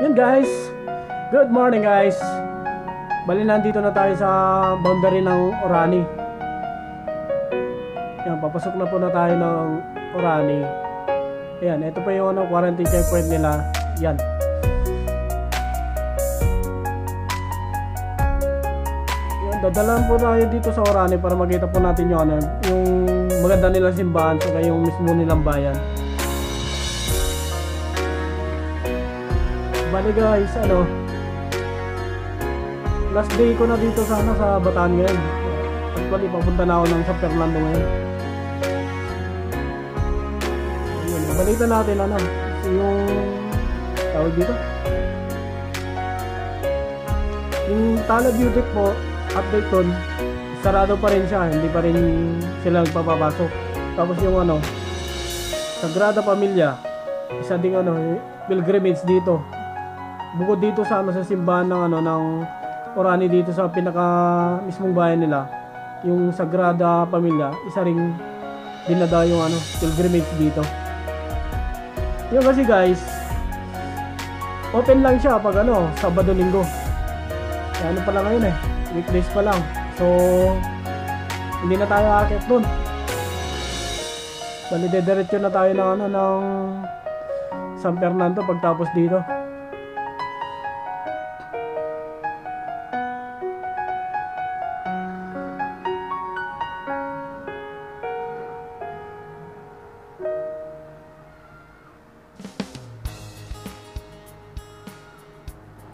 Yun guys. Good morning guys. Bali nandito na tayo sa boundary ng Orani. Yan, papasok na po na tayo ng Orani. Yan, ito pa yung ano, quarantine checkpoint nila. Yan. Yan, dadalan po tayo dito sa Orani para makita po natin yung ano, yung maganda nilang simbahan saka yung mismo nilang bayan. Bali guys, ano, last day ko na dito sa ano, sa Bataan ngayon. Actually, papunta na ako ng San Fernando ngayon. Ayun, balita natin ano, yung tawag dito. Yung Tala Beauty po, update doon, sarado pa rin siya, hindi pa rin sila nagpapapasok. Tapos yung ano, Sagrada Pamilya, isa ding ano, pilgrimage dito. Bukod dito sa ano sa simbahan ng ano ng Orani dito sa pinaka mismong bayan nila, yung Sagrada Pamilya, isa ring dinada yung ano, pilgrimage dito. Yung kasi guys, open lang siya pag ano, Sabado Linggo. Kaya ano pa lang ngayon eh, weekdays pa lang. So, hindi na tayo akit dun. Bali, dediretso na tayo ng ano, ng San Fernando pagtapos dito.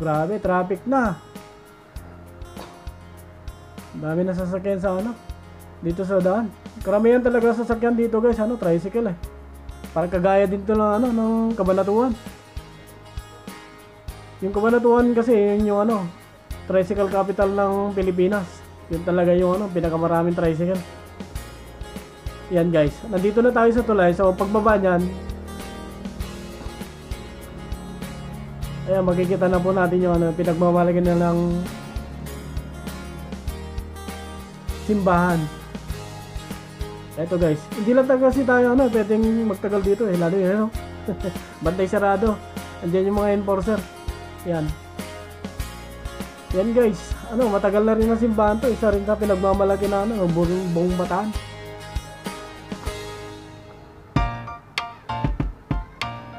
Grabe, traffic na. Dami na sasakyan sa ano. Dito sa daan. Karamihan talaga sasakyan dito guys, ano, tricycle eh. Parang kagaya din to ng ano, ng Kabanatuan. Yung Kabanatuan kasi yun yung ano, tricycle capital ng Pilipinas. Yun talaga yung ano, pinakamaraming tricycle. Yan guys, nandito na tayo sa tulay. So pagbaba niyan, Ayan, makikita na po natin yung ano, pinagmamalagyan na ng simbahan. Eto guys, hindi lang taga kasi tayo ano, pwedeng magtagal dito eh, lalo yun, ano? Bantay sarado. Andiyan yung mga enforcer. Yan. Yan guys, ano, matagal na rin ang simbahan to. Isa rin sa pinagmamalaki na ano, buong, buong bataan.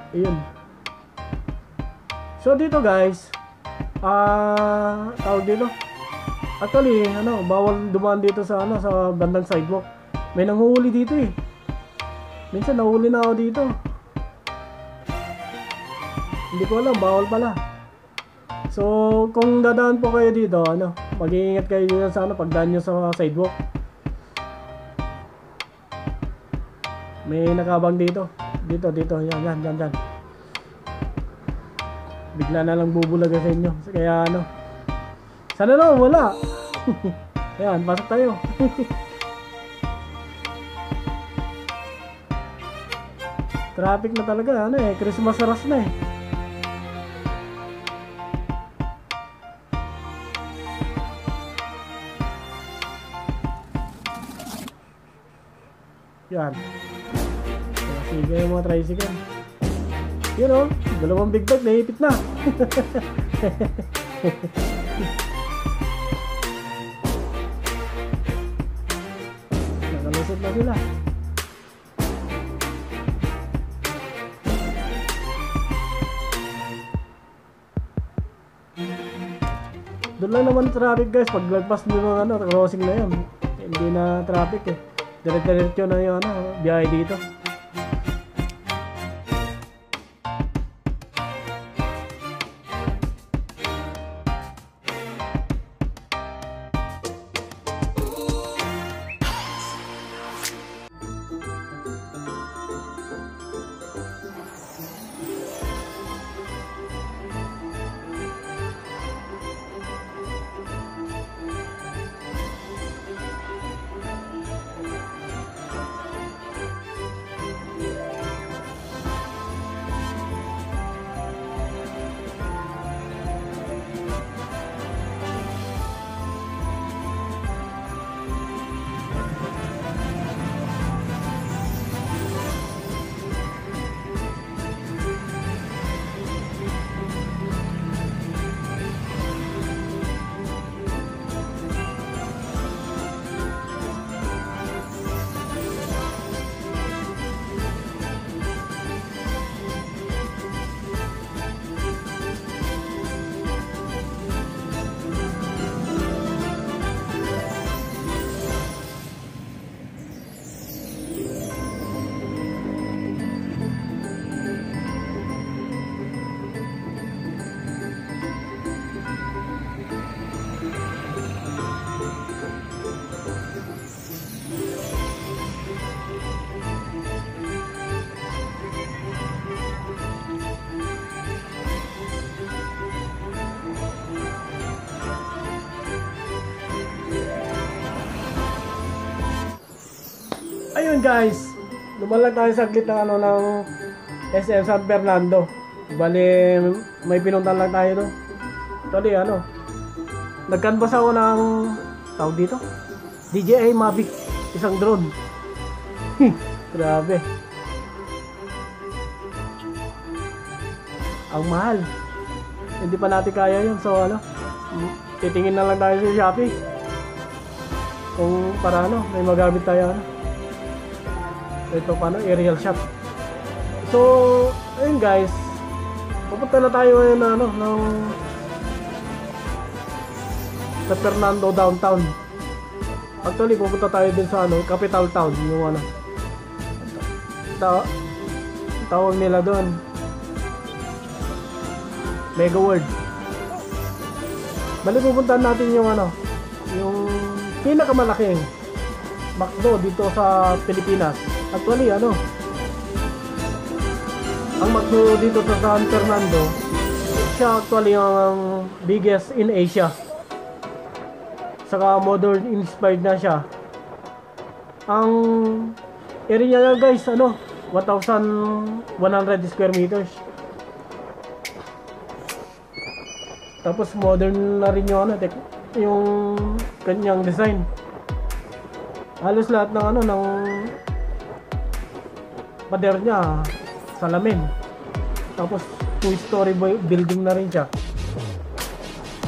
Ayun. So dito guys, ah tawag dito. Actually, ano, bawal dumaan dito sa ano sa bandang sidewalk. May nanguhuli dito eh. Minsan nahuli na ako dito. Hindi ko alam, bawal pala. So, kung dadaan po kayo dito, ano, mag-iingat kayo dito sa ano, pagdaan nyo sa sidewalk. May nakabang dito. Dito, dito, yan, yan, yan, yan bigla na lang bubulaga sa inyo. Kaya ano, sana na wala. Ayan, pasok tayo. Traffic na talaga, ano eh, Christmas rush na eh. Yan. Sige yung mga tricycle. Yun o, dalawang big bag, naipit na. Nakalusot na sila. Doon lang naman traffic guys, pag lagpas nyo ng ano, crossing na yun. Hindi na traffic eh. Diretso-diretso na yung ano, biyahe dito. Ayun guys. Lumalang tayo saglit ng ano ng SM San Fernando. Bali, may pinuntan lang tayo doon. Actually, ano, nag-canvas ako ng tawag dito. DJI Mavic, isang drone. Grabe. Ang mahal. Hindi pa natin kaya yun. So, ano, titingin na lang tayo sa Shopee. Kung para ano, may magamit tayo ano. Ito paano, aerial shot. So, ayun guys. Pupunta na tayo ngayon na ano, ng sa Fernando downtown. Actually, pupunta tayo din sa ano, capital town, yung ano. Ta tawag nila doon. Mega World. Bali pupuntahan natin yung ano, yung pinakamalaking McDo dito sa Pilipinas. Actually, ano, ang McDo dito sa San Fernando, siya actually ang biggest in Asia. Saka modern inspired na siya. Ang area niya guys, ano, 1,100 square meters. Tapos modern na rin yung ano, tek, yung kanyang design. Halos lahat ng ano ng pader niya salamin. Tapos two story building na rin siya.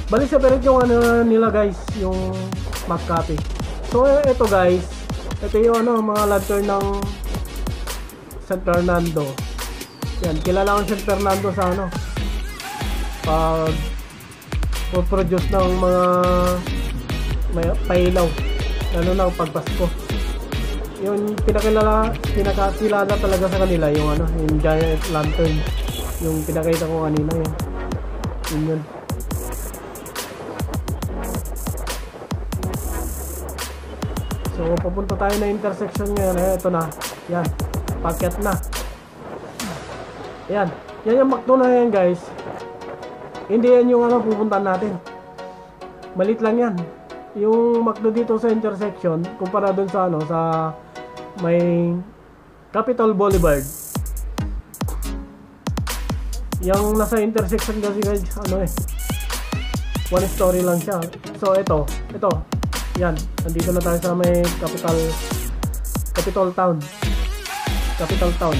Bali separate yung ano nila guys, yung McCafe. So ito guys, ito yung ano mga lantern ng San Fernando. Yan, kilala ko San Fernando sa ano pag produce ng mga may pailaw lalo na pag Pasko yung pinakilala pinakakilala talaga sa kanila yung ano yung giant lantern. Yung pinakita ko kanina yun. Yun yun. So papunta tayo na intersection ngayon. Eh, ito na. Yan. Packet na. Yan. Yan yung McDo yan guys. Hindi yan yung ano pupuntahan natin. Malit lang yan. Yung McDo dito sa intersection, kumpara dun sa ano, sa may Capitol Boulevard. Yung nasa intersection kasi guys, ano eh, one story lang siya. So ito, ito, yan, nandito na tayo sa may Capital, Capital Town. Capital Town.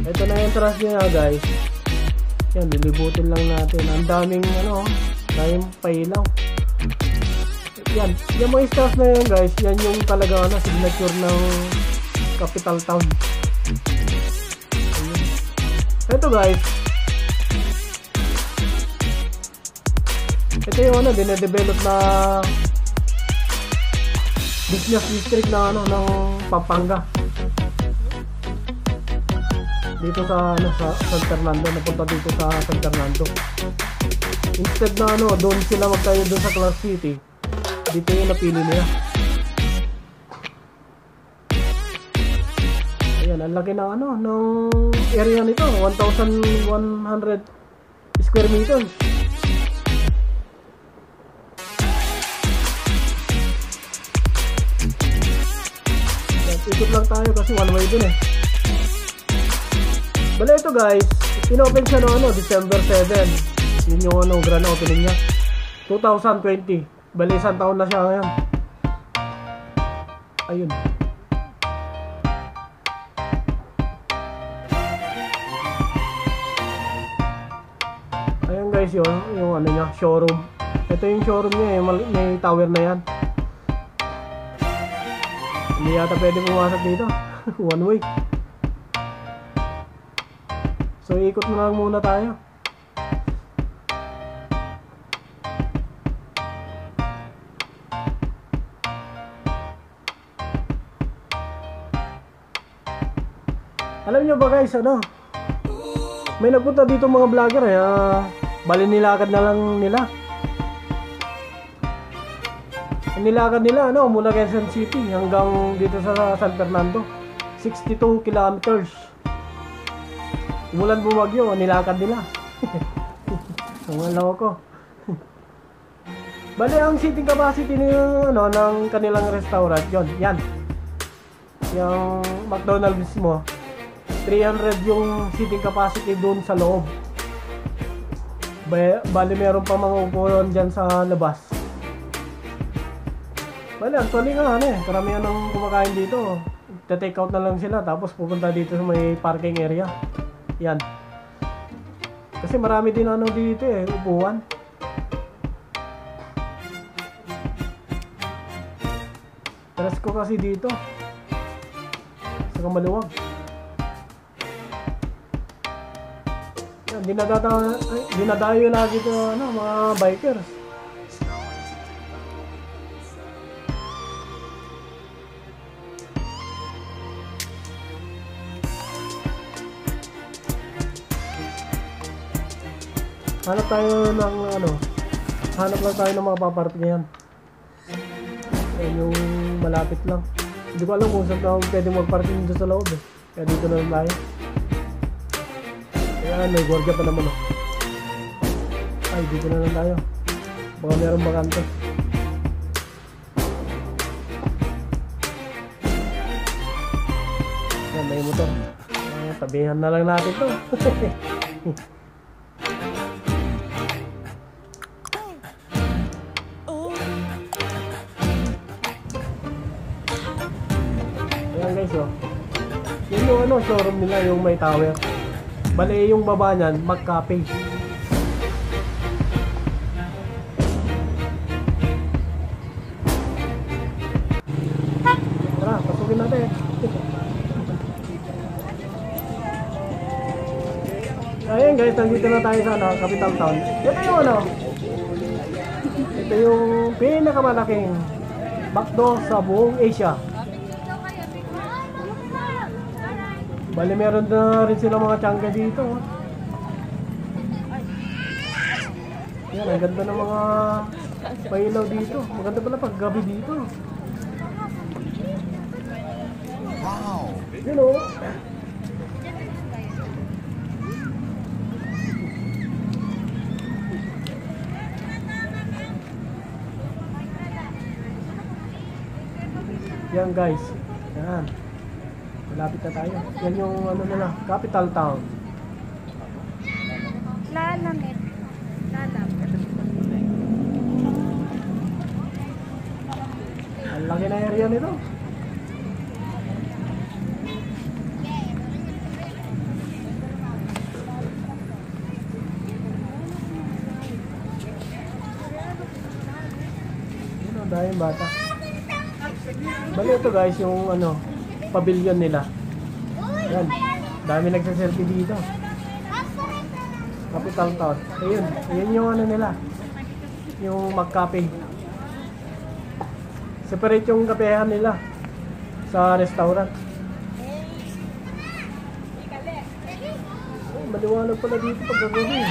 Ito na yung entrance niya guys. Yan, lilibutin lang natin. Ang daming, ano, daming pailaw. Yan, yung mga stars na yan guys, yan yung talaga, ano, signature ng capital town. Ayun. Ito guys, ito yung, ano, dinedevelop na business district na, ano, ng Pampanga. Dito sa ano sa San Fernando. Napunta dito sa San Fernando. Instead na ano doon sila magtayo doon sa Clark City dito yung napili nila ayan ang laki na ano ng area nito 1,100 square meters ikot lang tayo kasi one way dun eh Bala ito guys, inopen siya no ano, December 7. Yun yung ano, grand opening niya. 2020. Bali isang taon na siya ngayon. Ayun. Ayun guys yun, yung ano niya, showroom. Ito yung showroom niya eh, may tower na yan. Hindi yata pwede pumasok dito. One way. So ikot na lang muna tayo. Alam nyo ba guys, ano? May nagpunta dito mga vlogger eh. Uh, bali nilakad na lang nila. Nilakad nila ano, mula Quezon City hanggang dito sa San Fernando. 62 kilometers. Umulan bumagyo, nilakad nila. Ang ko. Bali, ang seating capacity ng, ano, ng kanilang restaurant, yon yan. yung McDonald's mo, 300 yung seating capacity doon sa loob. Ba- bali meron pa mga upuan dyan sa labas. Bali, actually nga ano eh, karamihan ng kumakain dito. Te-take out na lang sila tapos pupunta dito sa may parking area. Yan. Kasi marami din ano dito eh, upuan. Stress ko kasi dito. Saka maluwag. Dinadata, ay, dinadayo lagi to ano, mga bikers. Hanap tayo ng ano, hanap lang tayo ng mga papartingan. Yan yung malapit lang. Hindi ko alam kung saan ako pwede magparking dito sa loob eh. Kaya dito na lang tayo. Ayan, may gwardiya pa naman oh. Ay, dito na lang tayo. Baka meron bakante. Ayan, may motor. Ah, tabihan na lang natin to. Ayan guys oh. Yun yung ano, showroom nila, yung may tower. Bali yung baba niyan, magkape. Tara, pasukin natin. Ayun guys, nandito na tayo sa ano, capital town. Ito yung ano, ito yung pinakamalaking McDo sa buong Asia. Bali meron na rin sila mga tsangga dito. oh. Yan, ang ganda ng mga pailaw dito. Maganda pala pag gabi dito. Wow. Yun o. Yan guys. Yan. Malapit na tayo. Yan yung ano nila, capital town. Lalamit. Lalamit. Ang laki na area nito. Dahil bata. Bali ito guys, yung ano, pavilion nila. Yan. Dami nagsaselfie dito. Capital Town. Ayun, ayun yung ano nila. Yung magkape. Separate yung kapehan nila sa restaurant. Ay, maliwanag pala dito pag gagabi.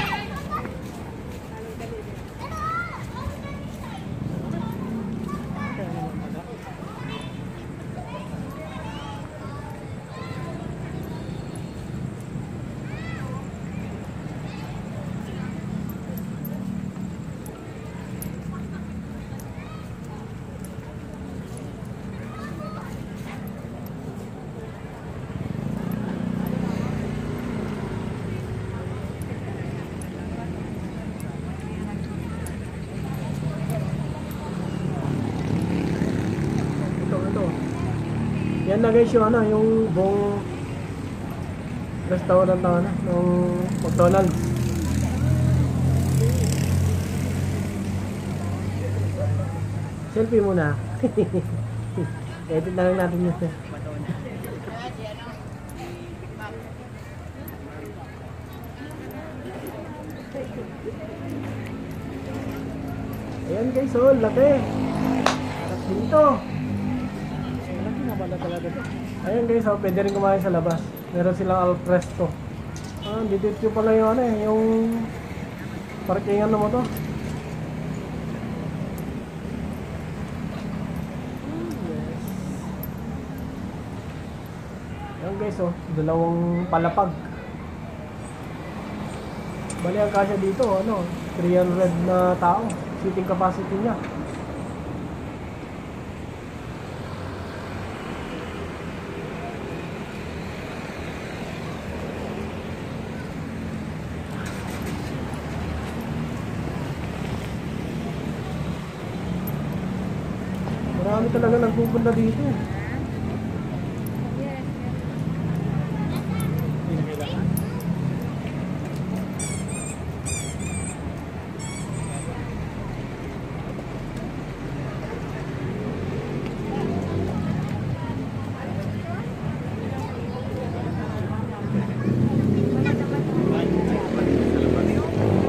Ito, ito. Yan na guys yung ano, yung buong restaurant na ano, ng McDonald's. Selfie muna. Edit na lang natin yun. Ayan guys, oh, laki. Harap dito. Pala talaga to. Ayan guys, oh, pwede rin kumain sa labas. Meron silang alfresco. Ah, dito pala yung ano eh, yung parkingan na mo to. Yes. Ayan guys, oh, dalawang palapag. Bali ang kasya dito, ano, 300 na tao. Seating capacity niya. Talaga nagpupunta dito. eh. Yes, yes.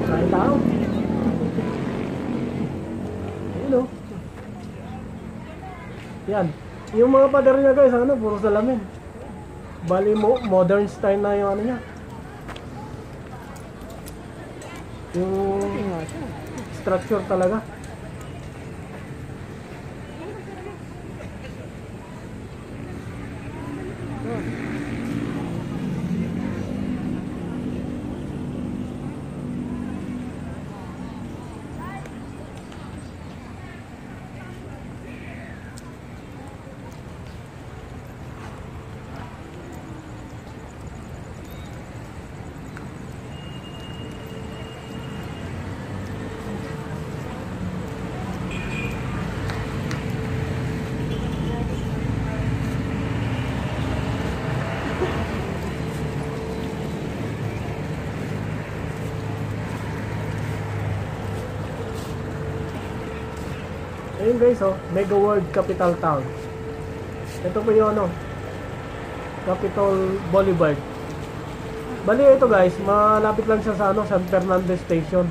Kain tao. Ayun o. Yan. Yung mga pader niya guys, ano, puro salamin. Bali mo, modern style na yung ano niya. Yung structure talaga. Ayun guys, oh, Mega World Capital Town. Ito po yung ano, Capitol Boulevard. Bali ito guys, malapit lang siya sa ano, San Fernando Station.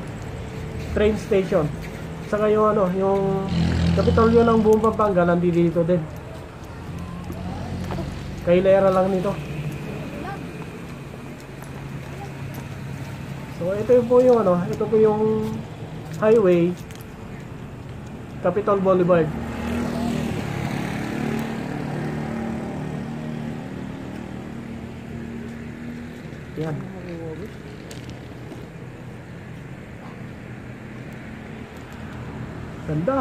Train station. Saka yung ano, yung Kapitolyo ng buong Pampanga nandito dito din. Kailera lang nito. So ito po yung ano, ito po yung highway Capitol Boulevard. Yan. Ganda.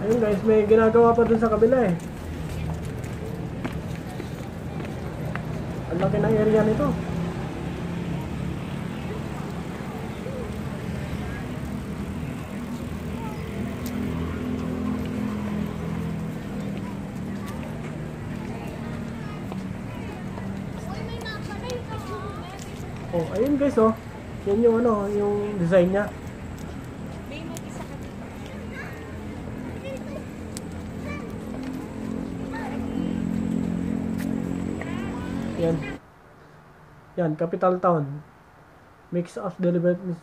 Ayun guys, may ginagawa pa dun sa kabila eh. Ang laki ng area nito. Oh, ayun guys oh. Yan yung ano, yung design niya. Yan. Yan, capital town. Mix of development.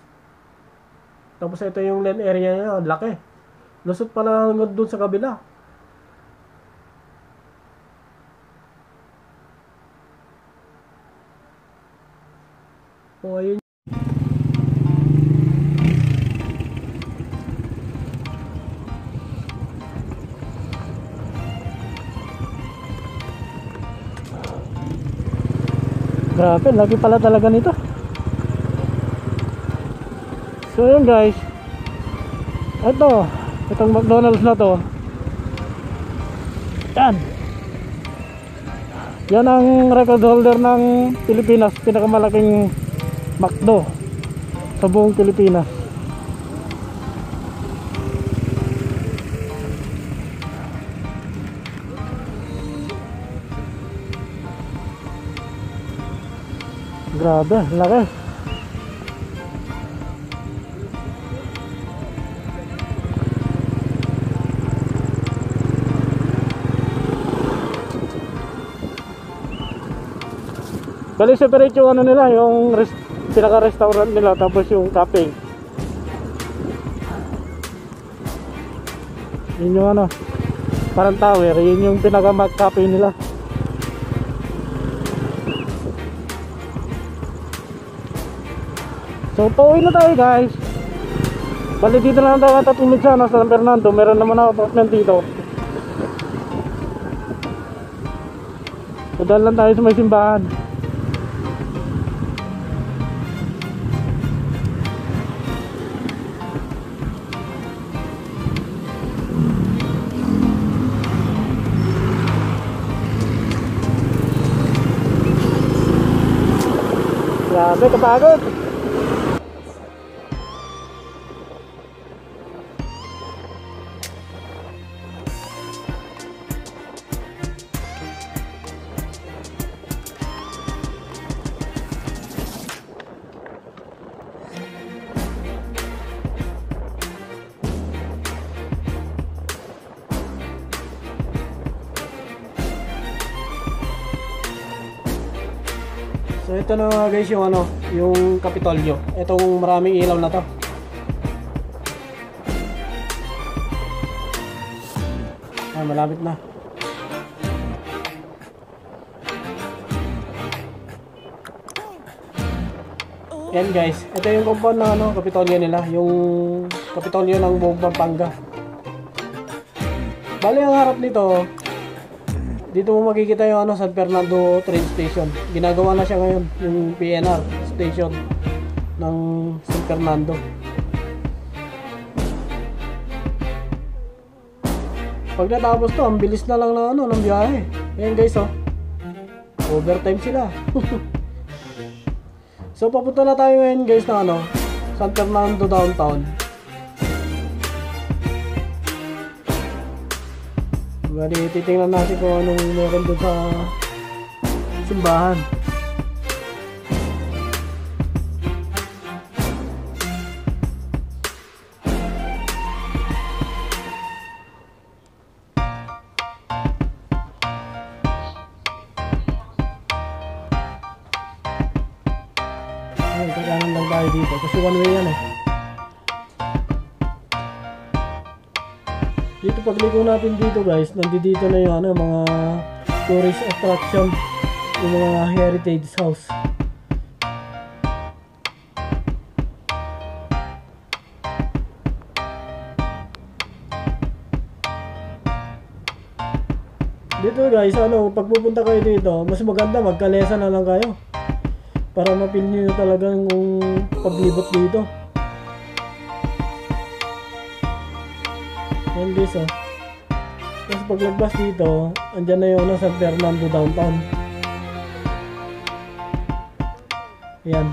Tapos ito yung land area niya, laki. Lusot pa lang doon sa kabila. Oh, ayun. Grabe, lagi pala talaga nito. So yun guys. Ito, itong McDonald's na to. Yan. Yan ang record holder ng Pilipinas, pinakamalaking McDo sa buong Pilipinas. Grabe, laki. Bali separate yung ano nila, yung res pinaka-restaurant nila tapos yung cafe. Yun yung ano, parang tower, yun yung pinaka-cafe nila. So, pauwi na tayo guys. Bali dito na lang tayo tatulog sana sa San Fernando. Meron naman ako apartment dito. So, lang tayo sa may simbahan. Grabe, kapagod. Ito na mga guys yung ano, yung Kapitolyo. Itong maraming ilaw na to. Ah, malapit na. Yan guys, ito yung compound ng ano, Kapitolyo nila, yung Kapitolyo ng buong Pampanga. Bali ang harap nito, dito mo makikita yung ano, San Fernando train station. Ginagawa na siya ngayon, yung PNR station ng San Fernando. Pag natapos to, ang bilis na lang na ano, ng biyahe. Ayan guys, oh. Overtime sila. so, papunta na tayo ngayon guys na ano, San Fernando downtown. Bali, titingnan natin kung anong meron doon sa simbahan. Ayun, kakanan lang tayo dito. Kasi one way yan eh. Pagligo natin dito guys, nandito na yung ano, mga tourist attraction, yung mga heritage house. Dito guys, ano, pag pupunta kayo dito, mas maganda magkalesa na lang kayo. Para mapil nyo talagang yung paglibot dito. Yan guys oh. Tapos paglagpas dito, andyan na yung ano, San Fernando downtown. Yan.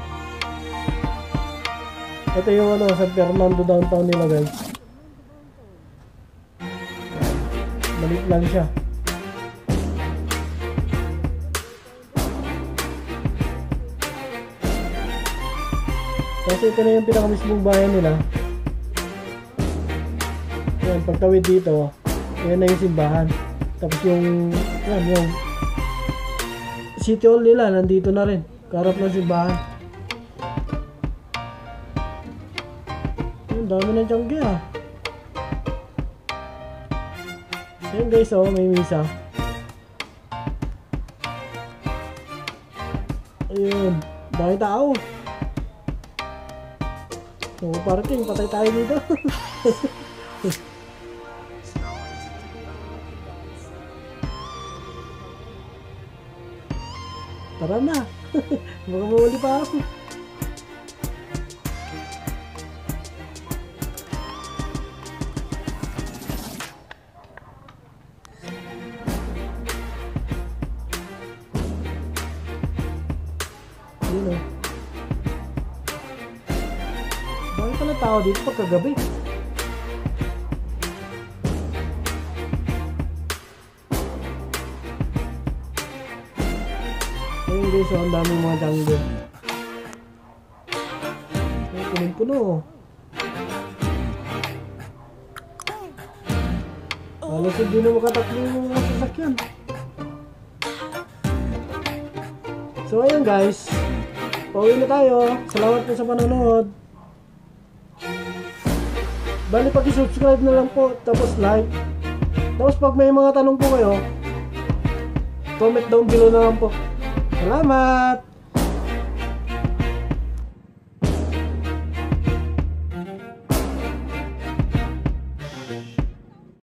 Ito yung ano, San Fernando downtown nila guys. Maliit lang siya. Kasi ito na yung pinakamismong bayan nila. Yan, pagtawid dito, yan na yung simbahan. Tapos yung, yan, yung city hall nila, nandito na rin. Karap ng simbahan. Ang dami ng tiyanggi ah. Yan guys, oh, may misa. Ayun, dami tao. So, parking, patay tayo dito. Tara na. Baka mawali pa ako. Yun o. Bakit pala tao dito pagkagabi? Guys, oh, ang daming mga jungle. Ay, punong-puno. Halos hindi na makatakbo yung mga sasakyan. So ayun guys, pauwi na tayo. Salamat po sa panonood. Bali pag-subscribe na lang po, tapos like. Tapos pag may mga tanong po kayo, comment down below na lang po. Salamat!